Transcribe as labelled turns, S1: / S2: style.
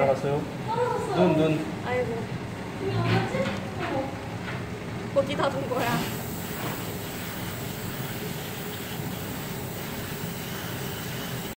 S1: 났어요. 눈, 눈.
S2: 아이고. 어디 다둔 거야?